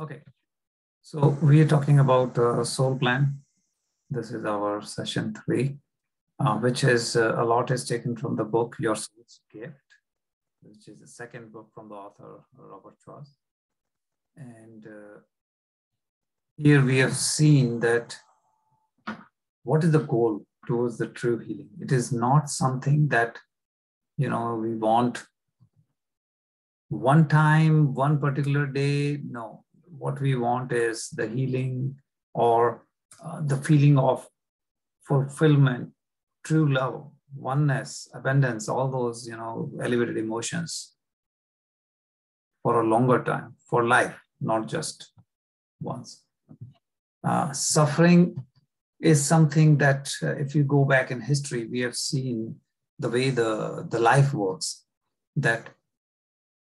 Okay. So we are talking about uh, soul plan. This is our session three, uh, which is uh, a lot is taken from the book Your Soul's Gift, which is the second book from the author Robert Frost. And uh, here we have seen that what is the goal towards the true healing? It is not something that you know we want one time, one particular day. No, what we want is the healing or uh, the feeling of fulfillment, true love, oneness, abundance, all those, you know, elevated emotions for a longer time, for life, not just once. Uh, suffering is something that, uh, if you go back in history, we have seen the way the, the life works, that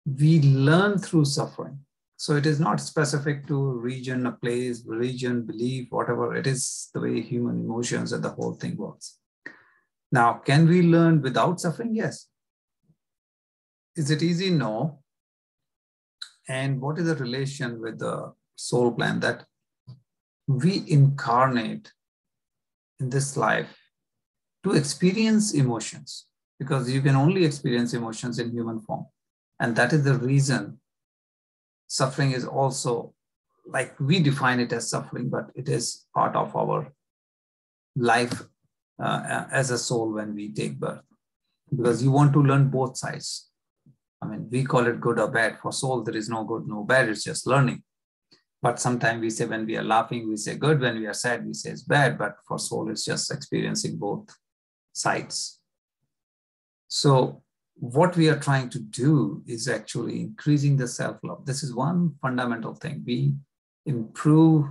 we learn through suffering. So it is not specific to region, a place, religion, belief, whatever. It is the way human emotions and the whole thing works. Now, can we learn without suffering? Yes. Is it easy? No. And what is the relation with the soul plan that we incarnate in this life to experience emotions? Because you can only experience emotions in human form. And that is the reason suffering is also like we define it as suffering, but it is part of our life uh, as a soul when we take birth. Because you want to learn both sides. I mean, we call it good or bad. For soul, there is no good, no bad, it's just learning. But sometimes we say when we are laughing, we say good. When we are sad, we say it's bad. But for soul, it's just experiencing both sides. So what we are trying to do is actually increasing the self-love. This is one fundamental thing. We improve,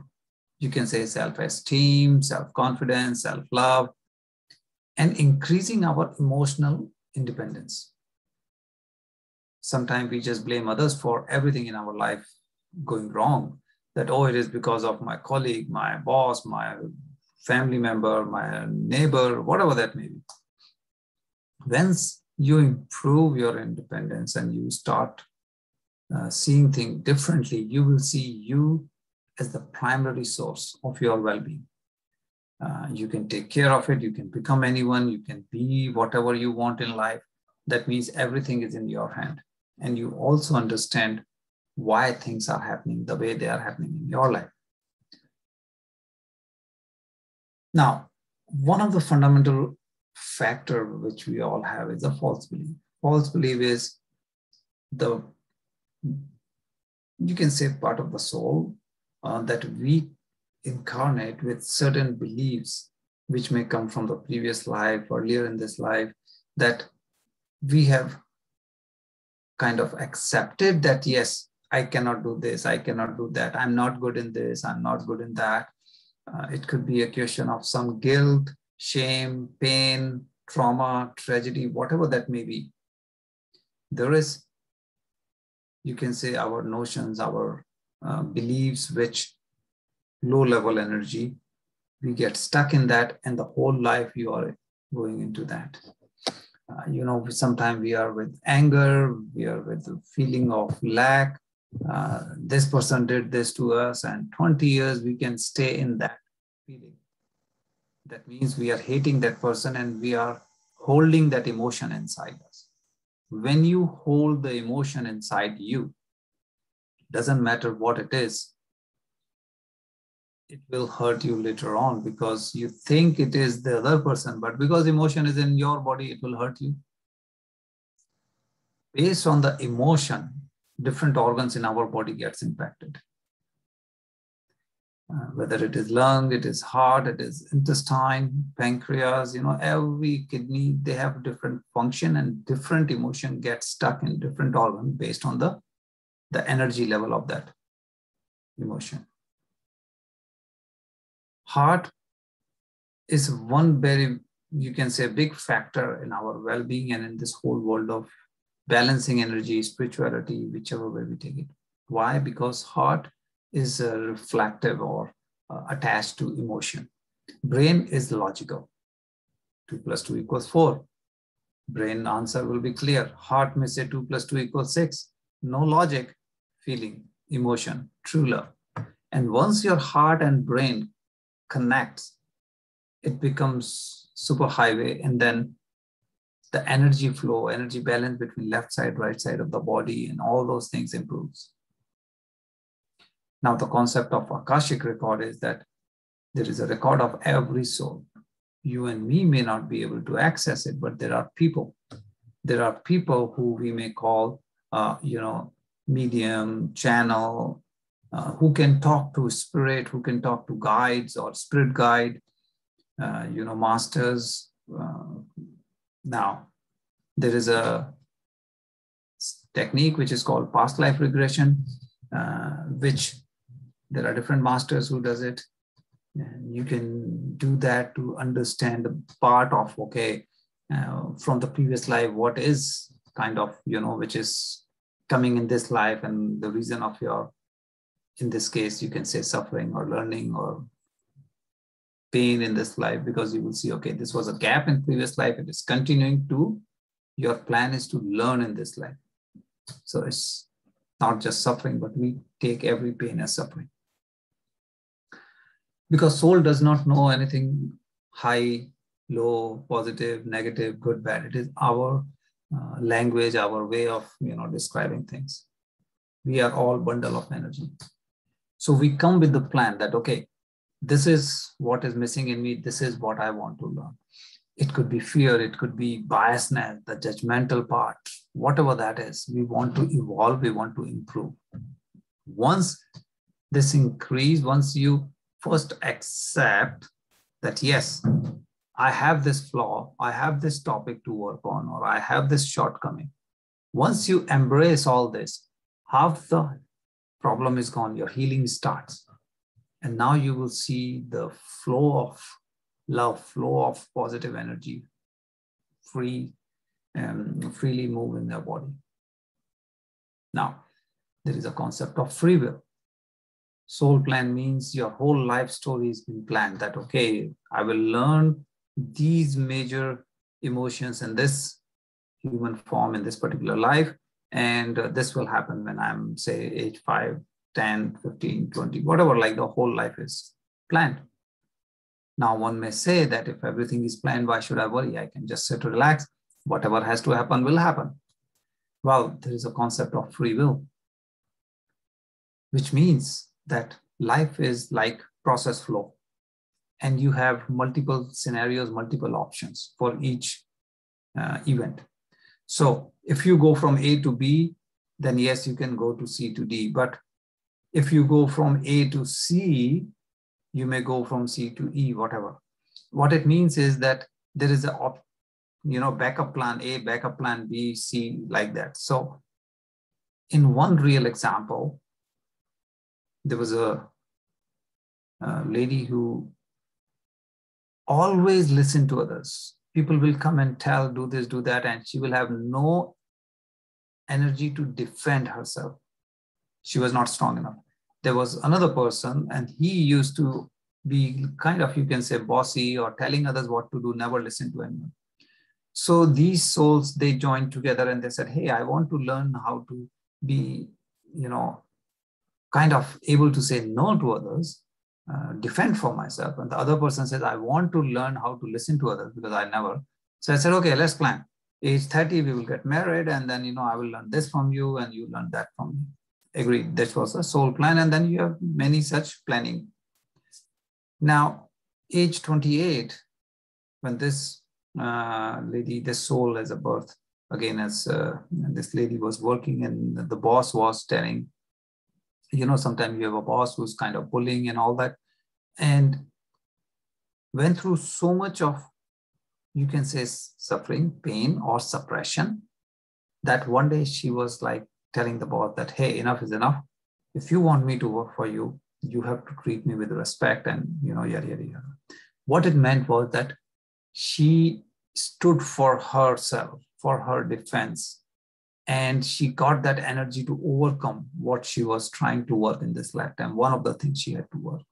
you can say self-esteem, self-confidence, self-love, and increasing our emotional independence. Sometimes we just blame others for everything in our life going wrong. That, oh, it is because of my colleague, my boss, my family member, my neighbor, whatever that may be. Once you improve your independence and you start uh, seeing things differently, you will see you as the primary source of your well being. Uh, you can take care of it, you can become anyone, you can be whatever you want in life. That means everything is in your hand. And you also understand why things are happening the way they are happening in your life. Now, one of the fundamental factor which we all have is a false belief. False belief is the, you can say, part of the soul uh, that we incarnate with certain beliefs which may come from the previous life, earlier in this life, that we have kind of accepted that, yes, I cannot do this, I cannot do that, I'm not good in this, I'm not good in that. Uh, it could be a question of some guilt, shame, pain, trauma, tragedy, whatever that may be, there is, you can say, our notions, our uh, beliefs, which low level energy, we get stuck in that, and the whole life you are going into that. Uh, you know, sometimes we are with anger, we are with the feeling of lack. Uh, this person did this to us, and 20 years we can stay in that feeling that means we are hating that person and we are holding that emotion inside us. When you hold the emotion inside you, doesn't matter what it is, it will hurt you later on because you think it is the other person, but because emotion is in your body, it will hurt you. Based on the emotion, different organs in our body gets impacted uh, whether it is lung, it is heart, it is intestine, pancreas, you know, every kidney, they have different function and different emotion gets stuck in different organ based on the, the energy level of that emotion. Heart is one very, you can say, big factor in our well-being and in this whole world of balancing energy, spirituality, whichever way we take it. Why? Because heart is uh, reflective or uh, attached to emotion. Brain is logical. 2 plus 2 equals 4. Brain answer will be clear. Heart may say 2 plus 2 equals 6. No logic, feeling, emotion, true love. And once your heart and brain connects, it becomes super highway and then the energy flow, energy balance between left side, right side of the body, and all those things improves. Now, the concept of Akashic record is that there is a record of every soul. You and me may not be able to access it, but there are people. There are people who we may call, uh, you know, medium, channel, uh, who can talk to spirit, who can talk to guides or spirit guide, uh, you know, masters. Uh, now, there is a technique which is called past life regression, uh, which there are different masters who does it. And you can do that to understand the part of, okay, uh, from the previous life, what is kind of, you know, which is coming in this life and the reason of your, in this case, you can say suffering or learning or pain in this life because you will see, okay, this was a gap in previous life. It is continuing to, your plan is to learn in this life. So it's not just suffering, but we take every pain as suffering because soul does not know anything high, low, positive, negative, good, bad. It is our uh, language, our way of you know describing things. We are all bundle of energy. So we come with the plan that okay, this is what is missing in me. This is what I want to learn. It could be fear. It could be biasness, the judgmental part, whatever that is. We want to evolve. We want to improve. Once this increase, once you first accept that yes, I have this flaw, I have this topic to work on, or I have this shortcoming. Once you embrace all this, half the problem is gone, your healing starts. And now you will see the flow of love, flow of positive energy, free, um, freely move in their body. Now, there is a concept of free will soul plan means your whole life story has been planned that okay i will learn these major emotions in this human form in this particular life and uh, this will happen when i'm say age 5 10 15 20 whatever like the whole life is planned. Now one may say that if everything is planned why should i worry? I can just sit relax. Whatever has to happen will happen. Well there is a concept of free will which means that life is like process flow. And you have multiple scenarios multiple options for each uh, event. So if you go from a to b then yes you can go to c to d. But if you go from a to c you may go from c to e whatever. What it means is that there is a op, you know backup plan a backup plan b c like that. So in one real example there was a, a lady who always listened to others. People will come and tell, do this, do that, and she will have no energy to defend herself. She was not strong enough. There was another person, and he used to be kind of, you can say, bossy or telling others what to do, never listen to anyone. So these souls, they joined together and they said, Hey, I want to learn how to be, you know, kind of able to say no to others, uh, defend for myself. And the other person says, I want to learn how to listen to others because I never. So I said, okay, let's plan. Age 30, we will get married, and then you know, I will learn this from you, and you learn that from me. Agreed. That was a soul plan, and then you have many such planning. Now, age 28, when this uh, lady, this soul as a birth, again, as uh, this lady was working, and the boss was telling you know sometimes you have a boss who's kind of bullying and all that. And went through so much of you can say suffering pain or suppression that one day she was like telling the boss that hey enough is enough. If you want me to work for you you have to treat me with respect and you know yada yada yada. What it meant was that she stood for herself for her defense and she got that energy to overcome what she was trying to work in this lifetime one of the things she had to work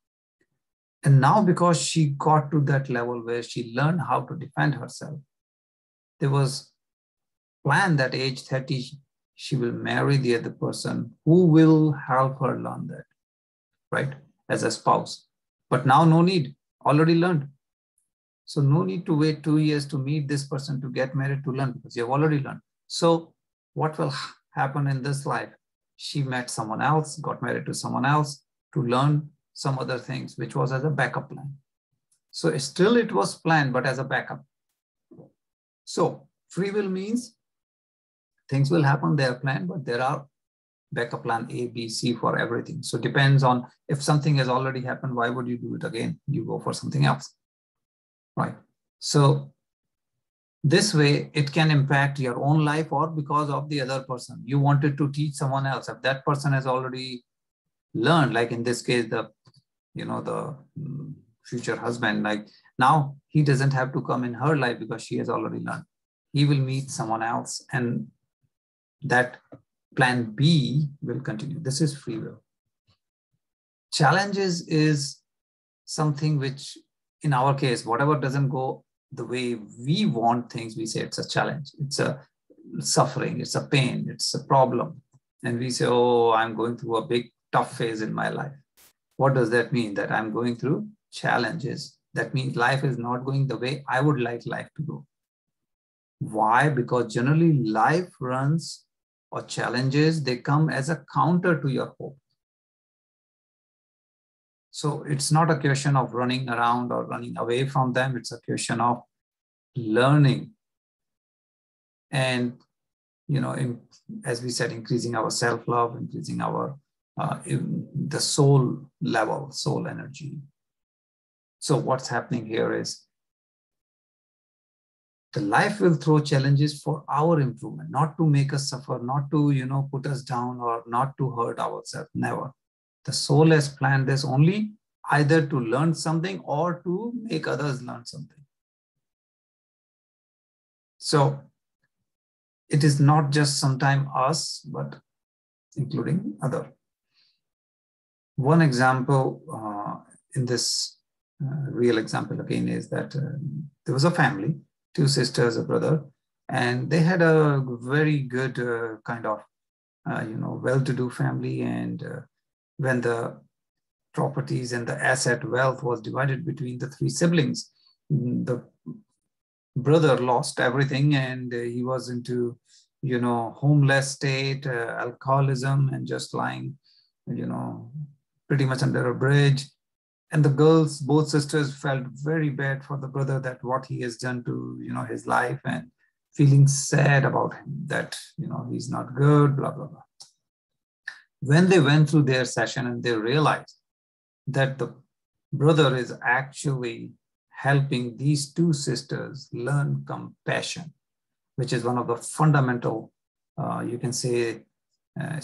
and now because she got to that level where she learned how to defend herself there was plan that age 30 she will marry the other person who will help her learn that, right? As a spouse. But now, no need, already learned. So, no need to wait two years to meet this person to get married to learn because you have already learned. So, what will happen in this life? She met someone else, got married to someone else to learn some other things, which was as a backup plan. So, still it was planned, but as a backup. So, free will means things will happen, they are planned, but there are backup plan A, B, C for everything. So depends on if something has already happened, why would you do it again? You go for something else, right? So this way it can impact your own life or because of the other person. You wanted to teach someone else. If that person has already learned, like in this case, the, you know, the mm, future husband, like now he doesn't have to come in her life because she has already learned. He will meet someone else and that plan B will continue. This is free will. Challenges is something which, in our case, whatever doesn't go the way we want things, we say it's a challenge. It's a suffering, it's a pain, it's a problem. And we say, oh, I'm going through a big tough phase in my life. What does that mean? That I'm going through challenges. That means life is not going the way I would like life to go. Why? Because generally life runs or challenges, they come as a counter to your hope. So it's not a question of running around or running away from them. It's a question of learning and, you know, in, as we said, increasing our self-love, increasing our uh, the soul level, soul energy. So what's happening here is the life will throw challenges for our improvement not to make us suffer not to you know put us down or not to hurt ourselves never the soul has planned this only either to learn something or to make others learn something so it is not just sometime us but including other one example uh, in this uh, real example again is that uh, there was a family two sisters, a brother, and they had a very good uh, kind of, uh, you know, well-to-do family. And uh, when the properties and the asset wealth was divided between the three siblings, the brother lost everything, and uh, he was into, you know, homeless state, uh, alcoholism, and just lying, you know, pretty much under a bridge. And the girls both sisters felt very bad for the brother that what he has done to you know his life and feeling sad about him that you know he's not good blah blah blah when they went through their session and they realized that the brother is actually helping these two sisters learn compassion which is one of the fundamental uh, you can say uh,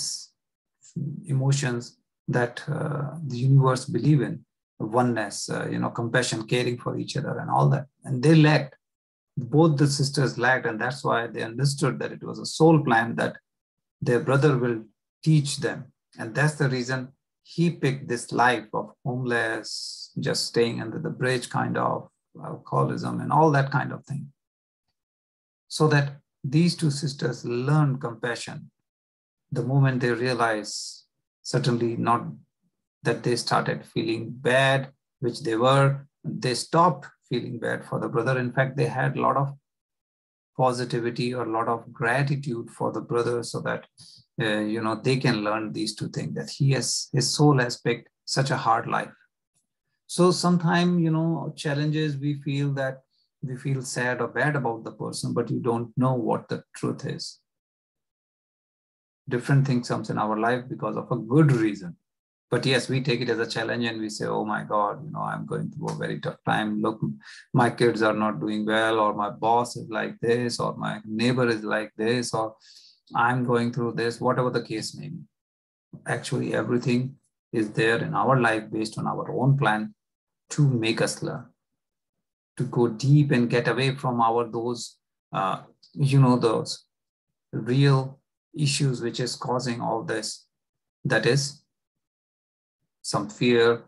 emotions that uh, the universe believe in oneness, uh, you know, compassion, caring for each other, and all that. And they lacked. Both the sisters lacked, and that's why they understood that it was a soul plan that their brother will teach them. And that's the reason he picked this life of homeless, just staying under the bridge, kind of alcoholism, and all that kind of thing. So that these two sisters learned compassion the moment they realize certainly not that they started feeling bad, which they were. They stopped feeling bad for the brother. In fact, they had a lot of positivity or a lot of gratitude for the brother so that uh, you know they can learn these two things that he has his soul has picked such a hard life. So sometimes you know challenges we feel that we feel sad or bad about the person but you don't know what the truth is. Different things comes in our life because of a good reason. But yes we take it as a challenge and we say oh my god you know i'm going through a very tough time. Look my kids are not doing well or my boss is like this or my neighbor is like this or i'm going through this whatever the case may be. Actually everything is there in our life based on our own plan to make us learn to go deep and get away from our those uh, you know those real issues which is causing all this. That is some fear,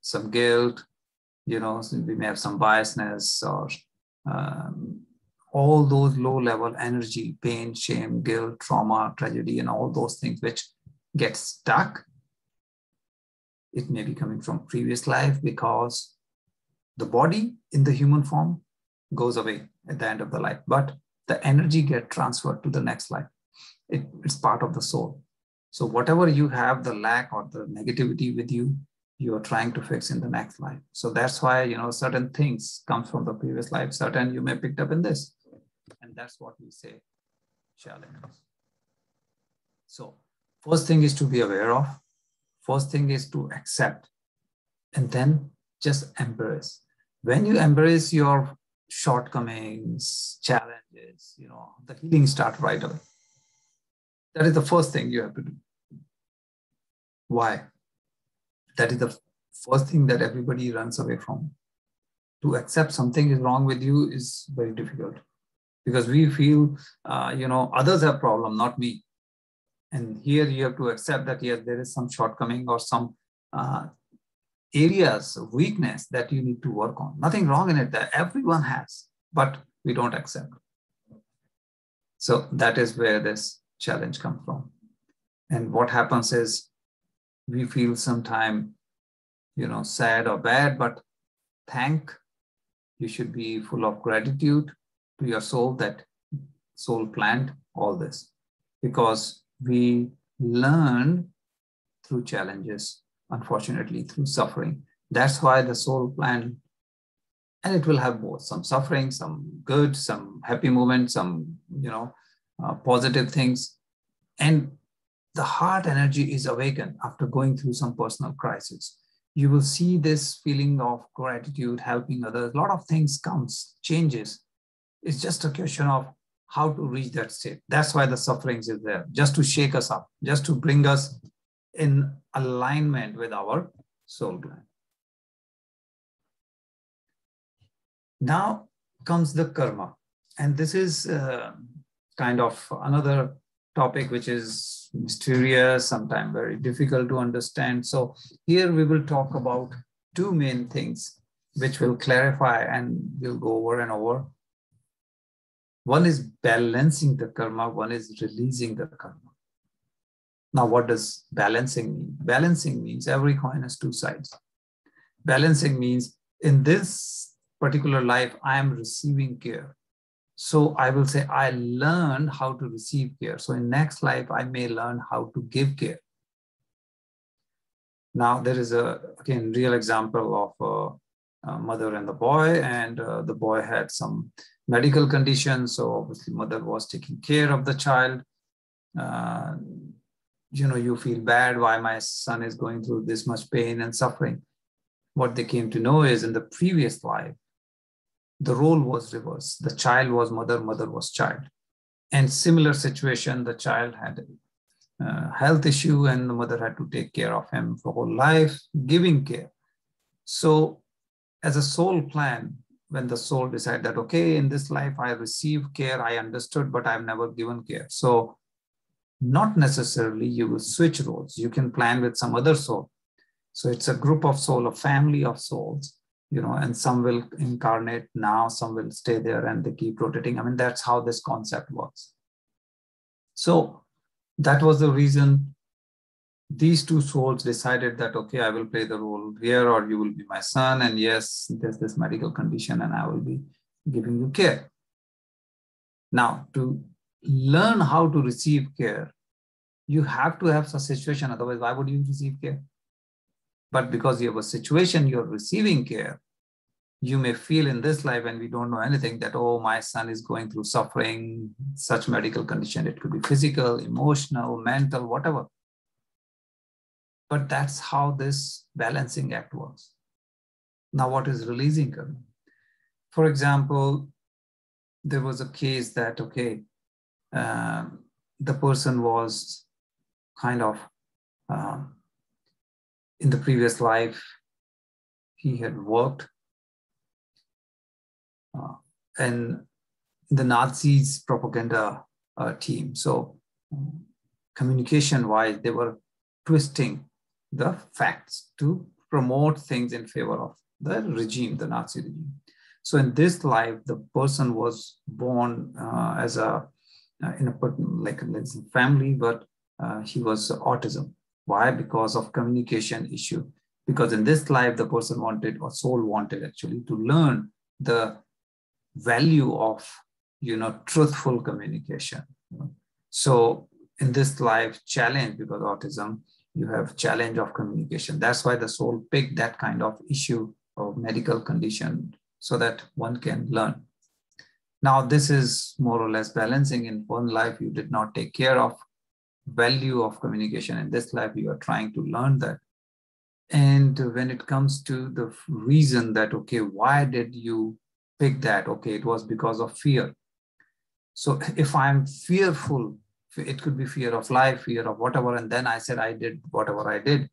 some guilt, you know, we may have some biasness or um, all those low level energy, pain, shame, guilt, trauma, tragedy, and all those things which get stuck. It may be coming from previous life because the body in the human form goes away at the end of the life, but the energy get transferred to the next life. It, it's part of the soul. So whatever you have, the lack or the negativity with you, you are trying to fix in the next life. So that's why you know certain things come from the previous life, certain you may picked up in this, and that's what we say challenges. So first thing is to be aware of. First thing is to accept, and then just embrace. When you embrace your shortcomings, challenges, you know, the healing start right away. That is the first thing you have to do. Why? that is the first thing that everybody runs away from. To accept something is wrong with you is very difficult because we feel, uh, you know, others have problem, not me. And here you have to accept that yes, there is some shortcoming or some uh, areas of weakness that you need to work on. Nothing wrong in it that everyone has, but we don't accept. So that is where this challenge comes from. And what happens is we feel sometime, you know, sad or bad, but thank, you should be full of gratitude to your soul that soul planned all this because we learn through challenges, unfortunately, through suffering. That's why the soul plan, and it will have both some suffering, some good, some happy moments, some, you know, uh, positive things. And the heart energy is awakened after going through some personal crisis. You will see this feeling of gratitude, helping others. A lot of things comes, changes. It's just a question of how to reach that state. That's why the sufferings is there, just to shake us up, just to bring us in alignment with our soul plan. Now comes the karma. And this is uh, kind of another topic which is mysterious, sometimes very difficult to understand. So here we will talk about two main things which will clarify and we'll go over and over. One is balancing the karma, one is releasing the karma. Now, what does balancing mean? Balancing means every coin has two sides. Balancing means in this particular life, I am receiving care. So I will say, I learned how to receive care. So in next life, I may learn how to give care. Now there is a, again, real example of uh, a mother and the boy, and uh, the boy had some medical condition. So obviously mother was taking care of the child. Uh, you know, you feel bad why my son is going through this much pain and suffering. What they came to know is in the previous life, the role was reversed. The child was mother, mother was child. And similar situation, the child had a uh, health issue and the mother had to take care of him for whole life, giving care. So as a soul plan, when the soul decide that, okay, in this life I receive care, I understood, but I've never given care. So not necessarily you will switch roles. You can plan with some other soul. So it's a group of soul, a family of souls you know, and some will incarnate now, some will stay there and they keep rotating. I mean, that's how this concept works. So that was the reason these two souls decided that, okay, I will play the role here, or you will be my son. And yes, there's this medical condition, and I will be giving you care. Now, to learn how to receive care, you have to have such situation. Otherwise, why would you receive care? But because you have a situation, you're receiving care, you may feel in this life and we don't know anything that, oh, my son is going through suffering, such medical condition. It could be physical, emotional, mental, whatever. But that's how this balancing act works. Now, what is releasing karma? For example, there was a case that, okay, um, the person was kind of um, in the previous life, he had worked uh, and the Nazis propaganda uh, team. So communication wise, they were twisting the facts to promote things in favor of the regime, the Nazi regime. So in this life, the person was born uh, as a uh, in a like a family, but uh, he was autism. Why? Because of communication issue. Because in this life, the person wanted or soul wanted actually to learn the value of you know truthful communication. So in this life challenge because autism you have challenge of communication. That's why the soul picked that kind of issue of medical condition so that one can learn. Now this is more or less balancing in one life you did not take care of value of communication. In this life you are trying to learn that. And when it comes to the reason that okay why did you pick that? Okay it was because of fear. So if i'm fearful it could be fear of life fear of whatever and then i said i did whatever i did.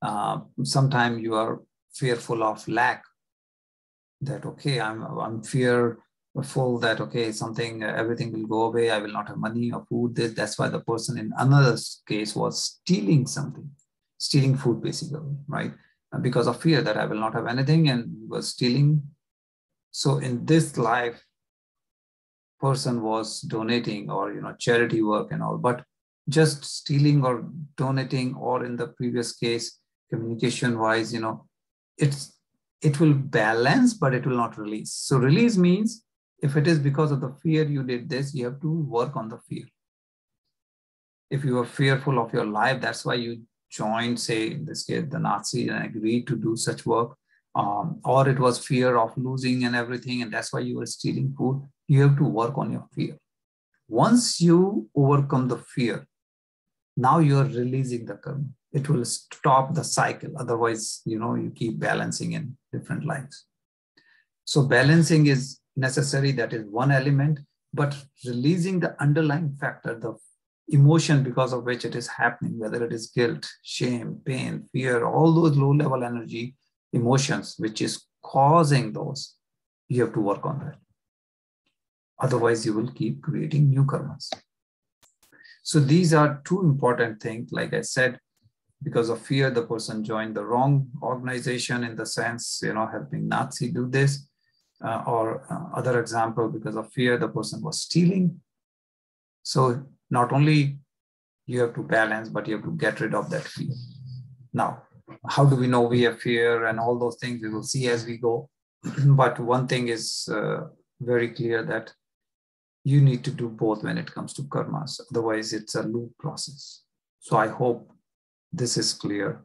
Uh, sometimes you are fearful of lack that okay i'm i'm fearful that okay something everything will go away i will not have money or food that's why the person in another case was stealing something stealing food basically right? Because of fear that i will not have anything and was stealing. So in this life person was donating or you know charity work and all but just stealing or donating or in the previous case communication wise you know it's it will balance but it will not release. So release means if it is because of the fear you did this you have to work on the fear. If you are fearful of your life that's why you joined say in this case the nazi and agreed to do such work um, or it was fear of losing and everything and that's why you were stealing food you have to work on your fear. Once you overcome the fear, now you are releasing the karma. It will stop the cycle. Otherwise, you know, you keep balancing in different lives. So balancing is necessary. That is one element, but releasing the underlying factor, the emotion because of which it is happening, whether it is guilt, shame, pain, fear, all those low level energy emotions, which is causing those, you have to work on that. Otherwise, you will keep creating new karmas. So these are two important things. Like I said, because of fear, the person joined the wrong organization in the sense, you know, helping Nazi do this. Uh, or uh, other example, because of fear, the person was stealing. So not only you have to balance, but you have to get rid of that fear. Now, how do we know we have fear and all those things we will see as we go. but one thing is uh, very clear that you need to do both when it comes to karmas. Otherwise, it's a loop process. So I hope this is clear.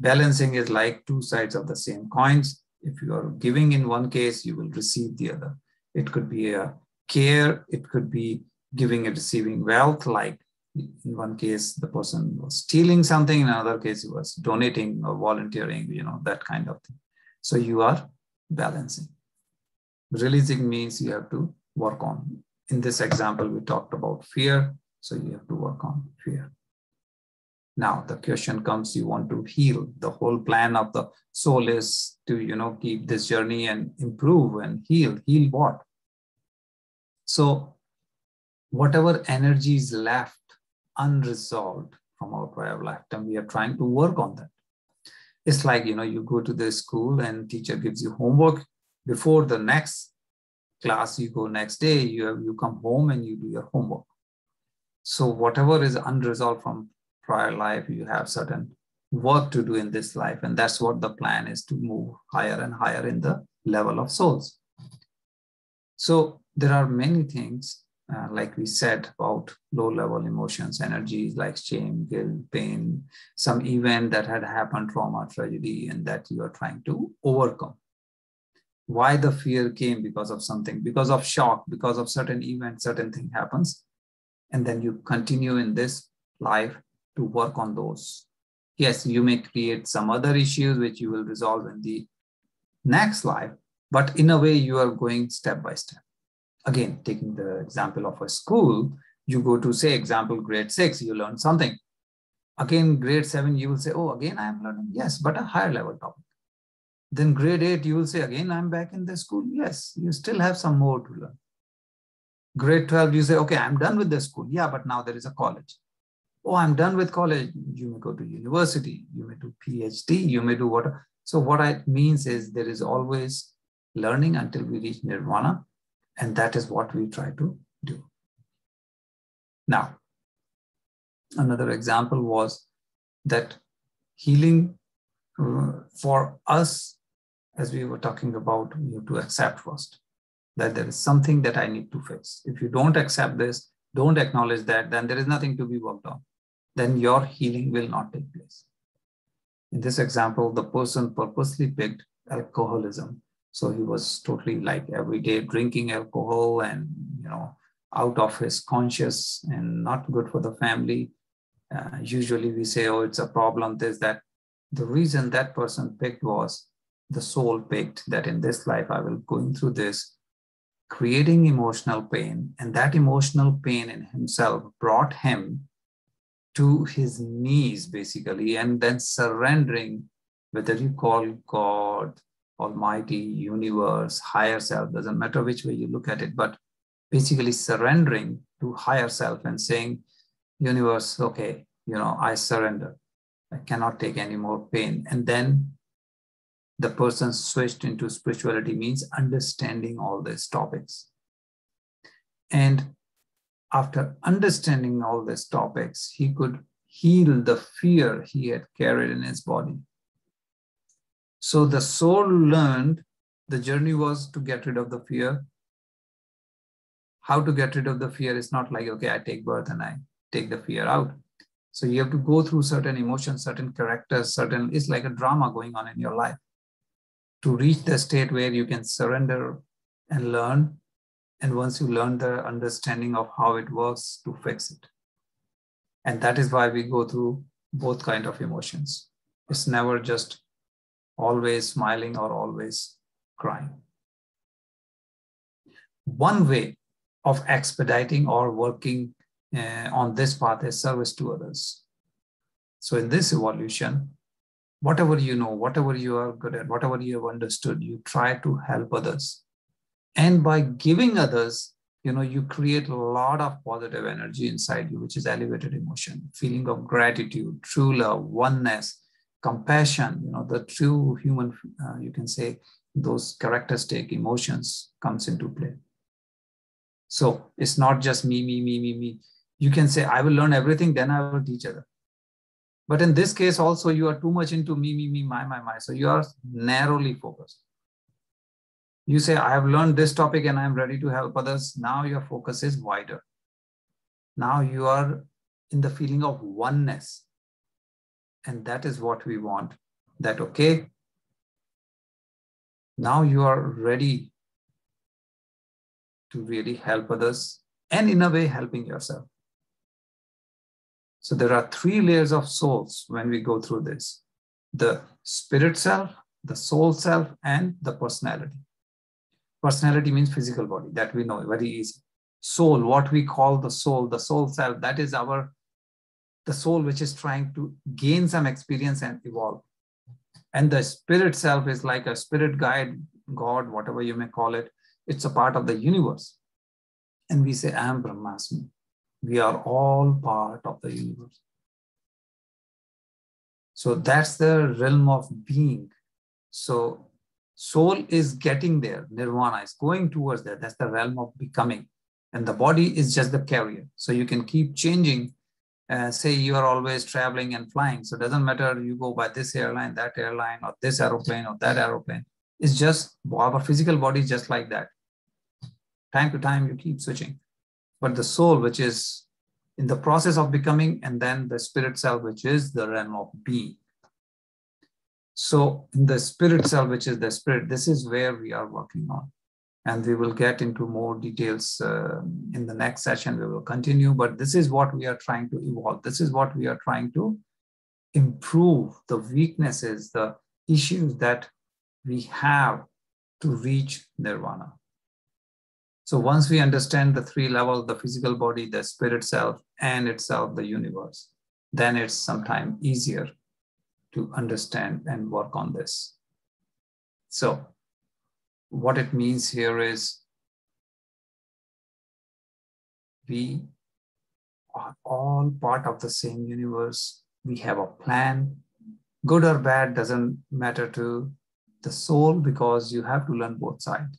Balancing is like two sides of the same coins. If you are giving in one case, you will receive the other. It could be a care, it could be giving and receiving wealth, like in one case, the person was stealing something, in another case, he was donating or volunteering, you know, that kind of thing. So you are balancing. Releasing means you have to work on. In this example, we talked about fear, so you have to work on fear. Now the question comes, you want to heal. The whole plan of the soul is to, you know, keep this journey and improve and heal. Heal what? So whatever energy is left unresolved from our prior lifetime, we are trying to work on that. It's like, you know, you go to the school and teacher gives you homework before the next class you go next day you have you come home and you do your homework. So whatever is unresolved from prior life you have certain work to do in this life. And that's what the plan is to move higher and higher in the level of souls. So there are many things uh, like we said about low level emotions energies like shame guilt pain some event that had happened trauma tragedy and that you are trying to overcome. Why the fear came? Because of something because of shock because of certain event certain thing happens and then you continue in this life to work on those. Yes you may create some other issues which you will resolve in the next life but in a way you are going step by step again taking the example of a school you go to say example grade 6 you learn something again grade 7 you will say oh again i am learning yes but a higher level topic then grade 8, you will say, again, I'm back in the school. Yes, you still have some more to learn. Grade 12, you say, okay, I'm done with the school. Yeah, but now there is a college. Oh, I'm done with college. You may go to university. You may do PhD. You may do what. So what it means is there is always learning until we reach nirvana. And that is what we try to do. Now, another example was that healing uh, for us, as we were talking about, you have to accept first that there is something that I need to fix. If you don't accept this, don't acknowledge that, then there is nothing to be worked on. Then your healing will not take place. In this example, the person purposely picked alcoholism. So he was totally like every day drinking alcohol and, you know, out of his conscious and not good for the family. Uh, usually we say, oh, it's a problem, this, that. The reason that person picked was the soul picked that in this life I will going through this, creating emotional pain. And that emotional pain in himself brought him to his knees, basically, and then surrendering, whether you call God, Almighty, universe, higher self, doesn't matter which way you look at it, but basically surrendering to higher self and saying, universe, okay, you know, I surrender. I cannot take any more pain. And then the person switched into spirituality means understanding all these topics. And after understanding all these topics, he could heal the fear he had carried in his body. So the soul learned the journey was to get rid of the fear. How to get rid of the fear is not like, okay, I take birth and I take the fear out. So you have to go through certain emotions, certain characters, certain, it's like a drama going on in your life to reach the state where you can surrender and learn and once you learn the understanding of how it works to fix it and that is why we go through both kind of emotions it's never just always smiling or always crying. One way of expediting or working uh, on this path is service to others. So in this evolution whatever you know whatever you are good at whatever you have understood you try to help others. And by giving others you know you create a lot of positive energy inside you which is elevated emotion feeling of gratitude true love oneness compassion you know the true human uh, you can say those characteristic emotions comes into play so it's not just me me me me me you can say i will learn everything then i will teach other but in this case also you are too much into me me me my my my so you are narrowly focused you say, I have learned this topic and I'm ready to help others. Now your focus is wider. Now you are in the feeling of oneness. And that is what we want. That, okay, now you are ready to really help others and in a way helping yourself. So there are three layers of souls when we go through this the spirit self, the soul self, and the personality. Personality means physical body, that we know very easy. Soul, what we call the soul, the soul self, that is our the soul which is trying to gain some experience and evolve. And the spirit self is like a spirit guide, God, whatever you may call it. It's a part of the universe. And we say, I am Brahmasmi. We are all part of the universe. So that's the realm of being. So soul is getting there nirvana is going towards that that's the realm of becoming and the body is just the carrier so you can keep changing uh, say you are always traveling and flying so it doesn't matter you go by this airline that airline or this aeroplane or that aeroplane. It's just our physical body is just like that. Time to time you keep switching. But the soul which is in the process of becoming and then the spirit self which is the realm of being. So in the spirit self, which is the spirit, this is where we are working on. And we will get into more details uh, in the next session. We will continue, but this is what we are trying to evolve. This is what we are trying to improve the weaknesses, the issues that we have to reach nirvana. So once we understand the three levels, the physical body, the spirit self, and itself, the universe, then it's sometimes easier to understand and work on this. So, what it means here is we are all part of the same universe. We have a plan. Good or bad doesn't matter to the soul because you have to learn both sides.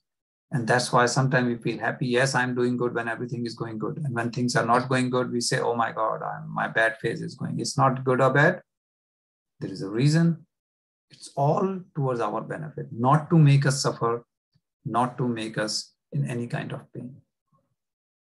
And that's why sometimes we feel happy. Yes, I'm doing good when everything is going good. And when things are not going good, we say, oh my God, I'm, my bad phase is going. It's not good or bad. There is a reason. It's all towards our benefit, not to make us suffer, not to make us in any kind of pain.